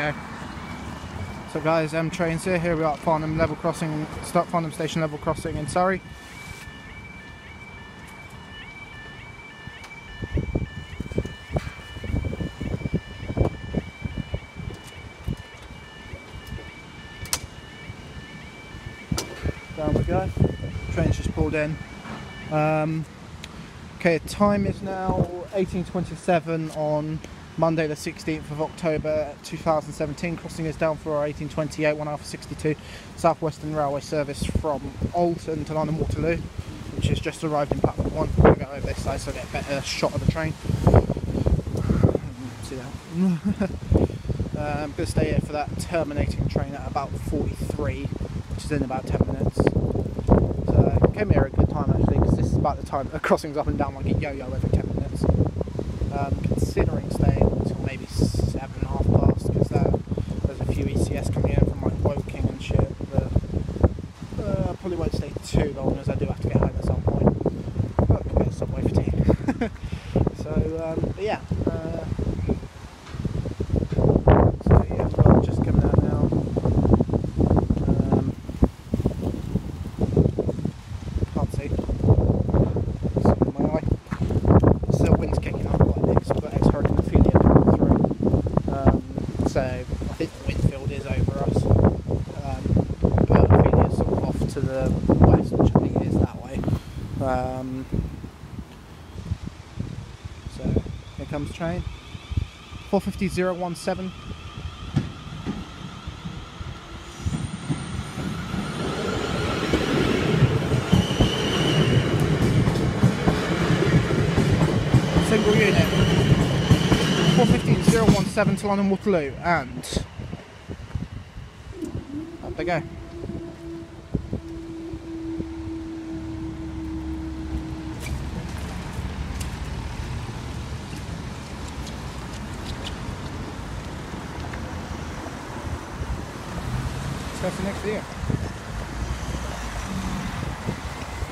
go. So guys, M trains here. Here we are at Farnham level crossing, Stop Farnham station level crossing in Surrey. Down we go. Train's just pulled in. Um, okay, time is now 18:27 on Monday, the 16th of October 2017. Crossing is down for our 1828 1 Alpha 62 Southwestern Railway service from Alton to London Waterloo, which has just arrived in platform 1. I'm going to go over this side so I get a better shot of the train. See that? uh, I'm going to stay here for that terminating train at about 43, which is in about 10 minutes. So came here at a good time actually, because this is about the time the crossings up and down like a yo-yo every 10 minutes. Um, considering staying until maybe seven and a half past, because uh, there's a few ECS coming in from like Woking and shit. But uh, probably won't stay too long, as I do have to get home at some point. But subway for so um, but yeah. Uh, just coming out now. Um. Still wind's kicking up through. Um, so I think the wind field is over us. Um, but Ophelia's sort of off to the west, which I think it is that way. Um, so here comes train. 450017. Single unit. 415017 to London Waterloo and up they go. Go for next year.